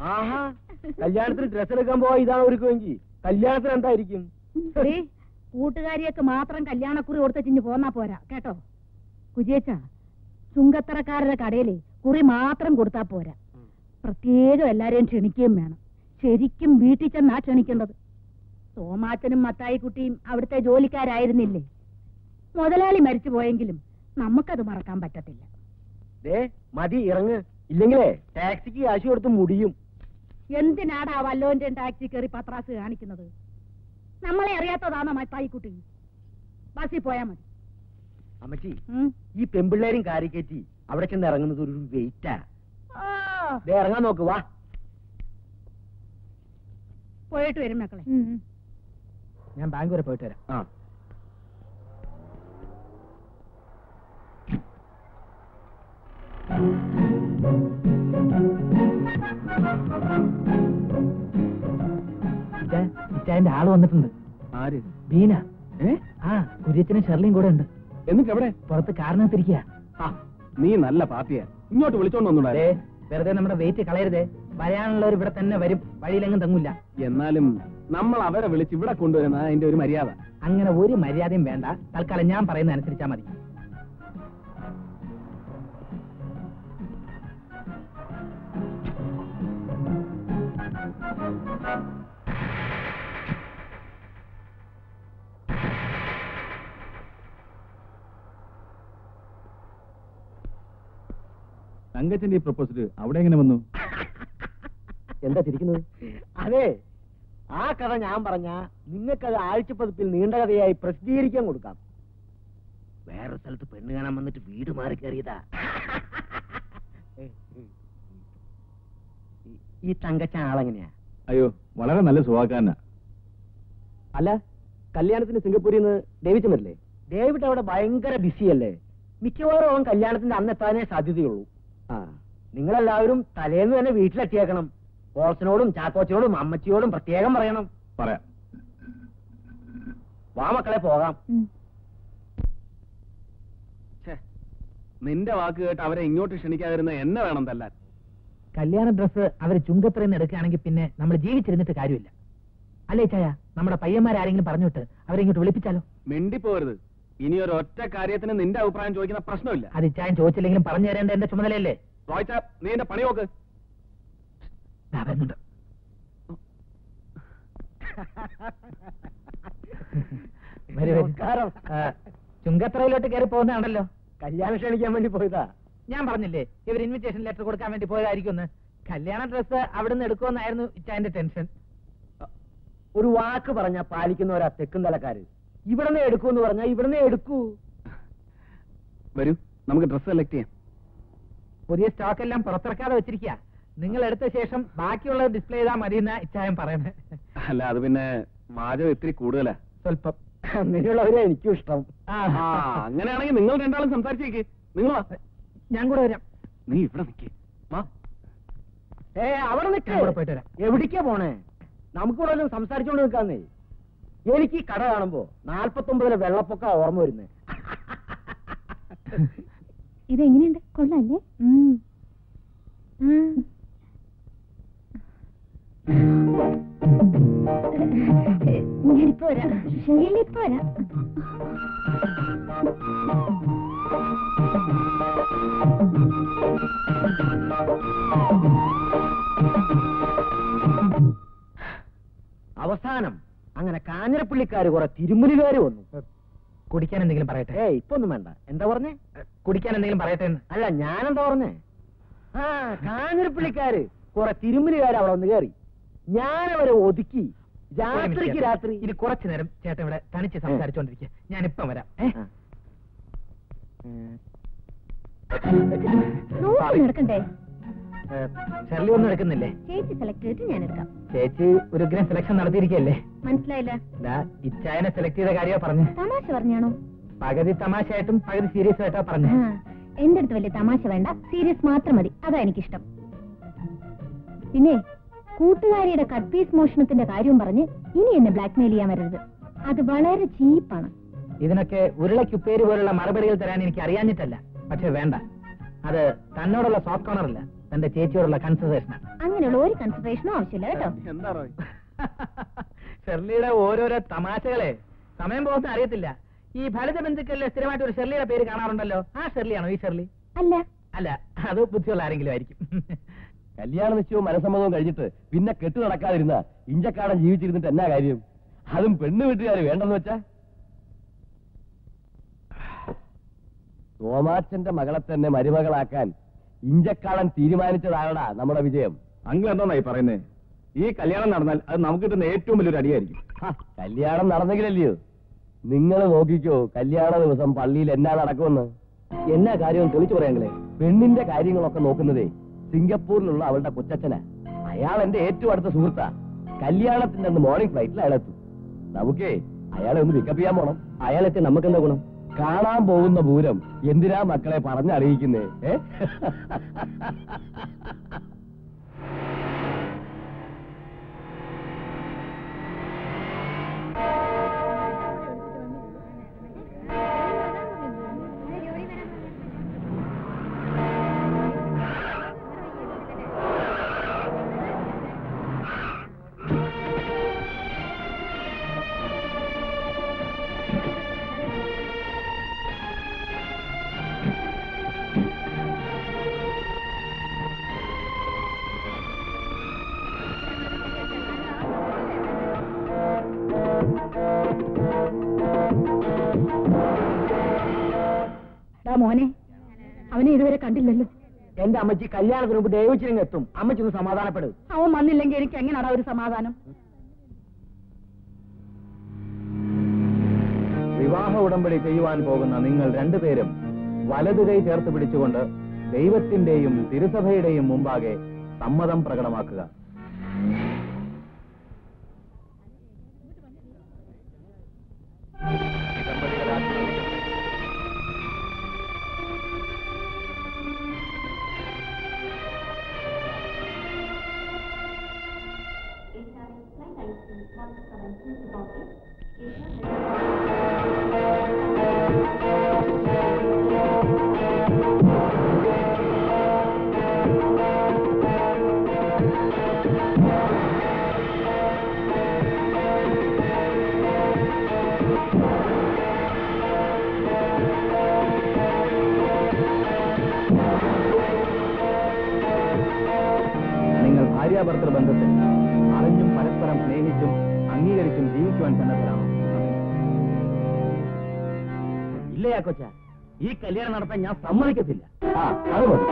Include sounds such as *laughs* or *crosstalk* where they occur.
ആഹാ. *laughs* കല്യാണത്തിന് ഡ്രസ് എടുക്കാൻ പോവാ ഇതാണ് ഒരുക്കുമെങ്കിൽ കല്യാണത്തിന് എന്തായിരിക്കും? കൂട്ടുകാരിയൊക്കെ മാത്രം കല്യാണക്കുറി കൊടുത്തിഞ്ഞ് പോന്നാ പോരാ കേട്ടോ? കുജിയച്ച ചുങ്കത്തറക്കാരുടെ കടയിലെ കുറി മാത്രം കൊടുത്താ പോരാ. പ്രത്യേകം എല്ലാരെയും ക്ഷണിക്കുകയും വേണം. ശരിക്കും വീട്ടിൽ ചെന്നാ ക്ഷണിക്കേണ്ടത്. തോമാച്ചനും മത്തായിക്കുട്ടിയും അവിടുത്തെ ജോലിക്കാരായിരുന്നില്ലേ? മുതലാളി മരിച്ചു പോയെങ്കിലും നമുക്കത് മറക്കാൻ പറ്റത്തില്ല. മതി ഇറങ്ങ്. ഇല്ലെങ്കിലേ ടാക്സിക്ക് കാശ് കൊടുത്ത് മുടിയും. എന്തിനാടാ വല്ലോന്റെ ടാക്സി കയറി പത്രാസ് കാണിക്കുന്നത്? നമ്മളെ അറിയാത്തതാണോ മത്തായിക്കുട്ടി ബസ്സിൽ പോയാ മതി. അമ്മച്ചി ഈ പെമ്പിള്ളേരും കാരിക്കറ്റി അവിടെ ചെന്ന് ഇറങ്ങുന്നത് ഒരു വെയിറ്റാ. ആ, ദേ ഇറങ്ങാൻ നോക്ക് വാ. പോയിട്ട് വരും മക്കളെ. ഞാൻ ബാങ്ക് വരെ പോയിട്ട് വരാം. ആ. ഇച്ചായന്റെ ആൾ വന്നിട്ടുണ്ട്. ആര്? ബീന. ആ കുര്യച്ചനും ഷെർലിയും കൂടെ ഉണ്ട്. എന്നിട്ട് എവിടെ? പുറത്ത് കാരണത്തിരിക്കുക നീ നല്ല പാർട്ടിയാ. ഇങ്ങോട്ട് വിളിച്ചോണ്ട് വന്നൂടാ. അതെ വെറുതെ നമ്മുടെ വെയിറ്റ് കളയരുതേ. വരാനുള്ളവർ ഇവിടെ തന്നെ വരും. വഴിയിലെങ്ങും തങ്ങൂല. എന്നാലും നമ്മൾ അവരെ വിളിച്ച് ഇവിടെ കൊണ്ടുവരുന്ന അതിന്റെ ഒരു മര്യാദ. അങ്ങനെ ഒരു മര്യാദയും വേണ്ട. തൽക്കാലം ഞാൻ പറയുന്ന അനുസരിച്ചാ മതി. തങ്കച്ചന്റെ ഈ പ്രപ്പോസൽ അവിടെ എങ്ങനെ വന്നു? *laughs* എന്താ ചിരിക്കുന്നത്? അതെ ആ കഥ ഞാൻ പറഞ്ഞ നിങ്ങൾക്കത് ആഴ്ചപ്പതിപ്പിൽ നീണ്ട കഥയായി പ്രസിദ്ധീകരിക്കാൻ കൊടുക്കാം. വേറെ സ്ഥലത്ത് പെണ്ണ് കാണാൻ വന്നിട്ട് വീട് മാറി കയറിയതാ. ഈ- തങ്കച്ച ആളെങ്ങനെയാ? അയ്യോ വളരെ നല്ല സ്വഭാവക്കാരനാ അല്ല കല്യാണത്തിന് സിംഗപ്പൂരിൽ നിന്ന് ഡേവിഡ് വരില്ലേ ഡേവിഡ് അവിടെ ഭയങ്കര ബിസിയല്ലേ? മിക്കവാറും അവൻ കല്യാണത്തിന്റെ അന്നെത്താനേ സാധ്യതയുള്ളൂ. നിങ്ങളെല്ലാവരും തലേന്ന് തന്നെ വീട്ടിലെത്തിയേക്കണം. ബോസിനോടും ചാക്കോച്ചനോടും അമ്മച്ചിയോടും പ്രത്യേകം പറയണം. പറയാം. വാ മക്കളെ പോകാം. നിന്റെ വാക്ക് കേട്ട് അവരെ ഇങ്ങോട്ട് ക്ഷണിക്കാതിരുന്ന എന്നെ വേണം തല്ലാൻ. കല്യാണ ഡ്രസ്സ് അവർ ചുങ്കത്രയിൽ നിന്ന് എടുക്കുകയാണെങ്കിൽ പിന്നെ നമ്മൾ ജീവിച്ചിരുന്നിട്ട് കാര്യമില്ല. അല്ലേ ചായ? നമ്മുടെ പയ്യന്മാരാരെങ്കിലും പറഞ്ഞിട്ട് അവരെ ഇങ്ങോട്ട് വിളിപ്പിച്ചാലോ? മിണ്ടിപ്പോരുത്. ഇനി ഒരു ഒറ്റ കാര്യത്തിന് നിന്റെ അഭിപ്രായം ചോദിക്കുന്ന പ്രശ്നമില്ല. അത് ഞാൻ ചോദിച്ചില്ലെങ്കിലും പറഞ്ഞു തരേണ്ട എന്റെ ചുമതലയല്ലേ? റോയ്ച്ച നീ എന്റെ പണി നോക്ക്. വരുന്നുണ്ട്. വരൂ, വരൂ. നമസ്കാരം. ആ, ചുങ്കത്രയിലോട്ട് കയറി പോകുന്നതാണല്ലോ. കല്യാണം ക്ഷണിക്കാൻ വേണ്ടി പോയതാ. ഞാൻ പറഞ്ഞില്ലേ ഇവർ ഇൻവിറ്റേഷൻ ലെറ്റർ കൊടുക്കാൻ വേണ്ടി പോയതായിരിക്കും എന്ന്. കല്യാണ ഡ്രസ്സ് അവിടെ നിന്ന് എടുക്കുമെന്നായിരുന്നു ഇച്ചായന്റെ ടെൻഷൻ ഒരു വാക്ക് പറഞ്ഞ പാലിക്കുന്നവരാ തെക്കും തലക്കാര് ഇവിടുന്ന് എടുക്കൂന്ന് പറഞ്ഞാ ഇവിടെ ഇവിടുന്ന് എടുക്കൂ. വരൂ നമുക്ക് ഡ്രസ് സെലക്ട് ചെയ്യാം. പുതിയ സ്റ്റോക്ക് എല്ലാം പുറത്തിറക്കാതെ വെച്ചിരിക്കുക നിങ്ങൾ എടുത്ത ശേഷം ബാക്കിയുള്ളത് ഡിസ്പ്ലേ ചെയ്താൽ മതി എന്നാ ഇച്ഛായം പറയുന്നത് അല്ല അത് പിന്നെ വാചകം ഇത്തിരി കൂടുതലാ. സ്വല്പം. അങ്ങനെയുള്ളവരെ എനിക്കും ഇഷ്ടം. അങ്ങനെയാണെങ്കിൽ നിങ്ങൾ രണ്ടാളും സംസാരിച്ചേക്ക്. നിങ്ങൾ വാ ഞാൻ കൂടെ വരാം. നീ ഇവിടെ നിൽക്കേ ഏ അവിടെ നിൽക്ക് പോയിട്ട് വരാം. എവിടേക്കാ പോണേ? നമുക്കിവിടെ സംസാരിച്ചോണ്ട് നിൽക്കാന്നേ എനിക്ക് ഈ കട കാണുമ്പോ നാൽപ്പത്തൊമ്പതിലെ വെള്ളപ്പൊക്ക ഓർമ്മ വരുന്നേ. ഇതെങ്ങനെയുണ്ട്? കൊള്ളല്ലേ? ഞാനിപ്പോ വരാം. ശരിയിലിപ്പോ വരാം. അവസാനം അങ്ങനെ കാഞ്ഞിരപ്പള്ളിക്കാര് കുറെ തിരുമുലുകാര് വന്നു. കുടിക്കാൻ എന്തെങ്കിലും പറയട്ടെ? ഏ ഇപ്പൊ ഒന്നും വേണ്ട. എന്താ പറഞ്ഞേ? കുടിക്കാൻ എന്തെങ്കിലും പറയട്ടെ എന്ന്? അല്ല ഞാനെന്താ പറഞ്ഞേ? ആ കാഞ്ഞിരപ്പള്ളിക്കാര് കുറെ തിരുമുലുകാര് അവിടെ വന്ന് കയറി. ഞാനവരെ ഒതുക്കി. രാത്രിക്ക് രാത്രി. ഇനി കുറച്ചു നേരം ചേട്ടൻ ഇവിടെ തനിച്ച് സംസാരിച്ചോണ്ടിരിക്കുക ഞാൻ ഇപ്പം വരാം. ഏ? നോക്കി നടക്കണ്ടേ? ഷെർലി ഒന്നും എടുക്കുന്നില്ലേ? ചേച്ചി സെലക്ട് ചെയ്തിട്ട് ഞാൻ എടുക്കാം. ചേച്ചി ഒരു ഗ്രാം സെലക്ഷൻ നടത്തിയിരിക്കല്ലേ മനസ്സിലായില്ല. ഇച്ചായനെ സെലക്ട് ചെയ്ത കാര്യമാ പറഞ്ഞു. തമാശ പറഞ്ഞാണോ? പകുതി തമാശയായിട്ടും പകുതി സീരിയസ് ആയിട്ടാ പറഞ്ഞു. എന്റെ അടുത്ത് വലിയ തമാശ വേണ്ട. സീരിയസ് മാത്രം മതി. അതാ എനിക്കിഷ്ടം. പിന്നെ കൂട്ടുകാരിയുടെ കട്ട് പീസ് മോഷണത്തിന്റെ കാര്യവും പറഞ്ഞ് ഇനി എന്നെ ബ്ലാക്ക്മെയിൽ ചെയ്യാൻ വരരുത്. അത് വളരെ ചീപ്പാണ്. ഇതിനൊക്കെ ഉരുളക്കുപ്പേര് പോലുള്ള മറുപടികൾ തരാൻ എനിക്ക് അറിയാഞ്ഞിട്ടല്ല. പക്ഷെ വേണ്ട. അത് തന്നോടുള്ള സോഫ്റ്റ് കോണറല്ല അല്ല. തന്റെ ചേച്ചിയോടുള്ള കൺസിഡറേഷനാണ് അങ്ങനെയുള്ള ഒരു കൺസിഡറേഷനും ആവശ്യമില്ല കേട്ടോ. *laughs* ഷെർലിയുടെ ഓരോരോ തമാശകളെ സമയം പോകുന്ന അറിയത്തില്ല. ഈ ഫലിത ബന്ധുക്കളിലെ സ്ഥിരമായിട്ട് ഒരു ഷെർലിയുടെ പേര് കാണാറുണ്ടല്ലോ. ആ ഷെർലിയാണോ ഈ ഷെർലി? അല്ല. അല്ല അത് ബുദ്ധിയുള്ള ആരെങ്കിലും ആയിരിക്കും. *laughs* കല്യാണ നിശ്ചയവും മനസ്സമ്മതവും കഴിഞ്ഞിട്ട് പിന്നെ കെട്ടു നടക്കാതിരുന്ന ഇഞ്ചക്കാടൻ ജീവിച്ചിരുന്നിട്ട് എന്നാ കാര്യം? അതും പെണ്ണ് വീട്ടുകാർ വേണ്ടെന്ന് വെച്ചാ? *sighs* തോമാച്ചന്റെ മകളെ തന്നെ മരുമകളാക്കാൻ ഇഞ്ചക്കാടൻ തീരുമാനിച്ചതാണ് നമ്മുടെ വിജയം? അങ്കിൾ എന്തോന്നായി പറയുന്നേ? ഈ കല്യാണം നടന്നാൽ അത് നമുക്ക് കിട്ടുന്ന ഏറ്റവും വലിയൊരു അടിയായിരിക്കും. കല്യാണം നടന്നെങ്കിലല്ലയോ? നിങ്ങൾ നോക്കിക്കോ കല്യാണ ദിവസം പള്ളിയിൽ എന്നാ നടക്കുമെന്ന്. എന്നാ കാര്യം തെളിച്ചു പറയാങ്ങളെ പെണ്ണിന്റെ കാര്യങ്ങളൊക്കെ നോക്കുന്നതേ സിംഗപ്പൂരിലുള്ള അവളുടെ കൊച്ചച്ഛനാ. അയാൾ എന്റെ ഏറ്റവും അടുത്ത സുഹൃത്താ. കല്യാണത്തിന്റെ അന്ന് മോർണിംഗ് ഫ്ലൈറ്റിൽ അയാളെത്തും. നമുക്കേ അയാളെ ഒന്ന് പിക്കപ്പ് ചെയ്യാൻ പോണം. അയാളെത്തി നമുക്കെന്താ ഗുണം? കാണാൻ പോകുന്ന പൂരം എന്തിനാ മക്കളെ പറഞ്ഞറിയിക്കുന്നേ? ഏ? *laughs* മോനെ. അവനെ ഇതുവരെ കണ്ടില്ലല്ലോ. എന്റെ അമ്മച്ചി കല്യാണത്തിന് മുമ്പ് ദൈവച്ചിരിങ്ങ് എത്തും. അമ്മച്ചി ഒന്ന് സമാധാനപ്പെടും. അവൻ വന്നില്ലെങ്കിൽ എനിക്ക് എങ്ങനെയാടാ ഒരു സമാധാനം? വിവാഹ ഉടമ്പടി ചെയ്യുവാൻ പോകുന്ന നിങ്ങൾ രണ്ടുപേരും വലതുകൈ ചേർത്ത് പിടിച്ചുകൊണ്ട് ദൈവത്തിന്റെയും തിരുസഭയുടെയും മുമ്പാകെ സമ്മതം പ്രകടമാക്കുക. ഭാര്യാഭർത്തൃ ബന്ധത്തിൽ ജീവിക്കുവാൻ സന്നദ്ധരാണോ ഇല്ലയാ കൊച്ച ഈ കല്യാണം നടത്താൻ ഞാൻ സമ്മതിക്കത്തില്ല. ആ അത് മതി.